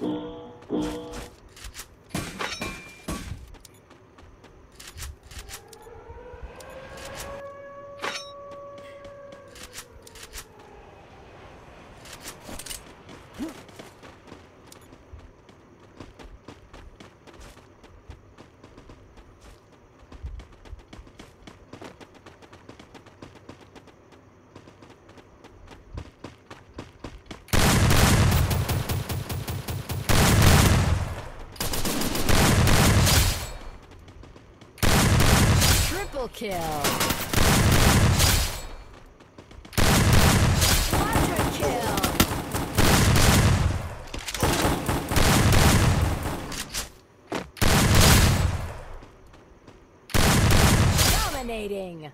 floor. Double kill. Kill. Dominating.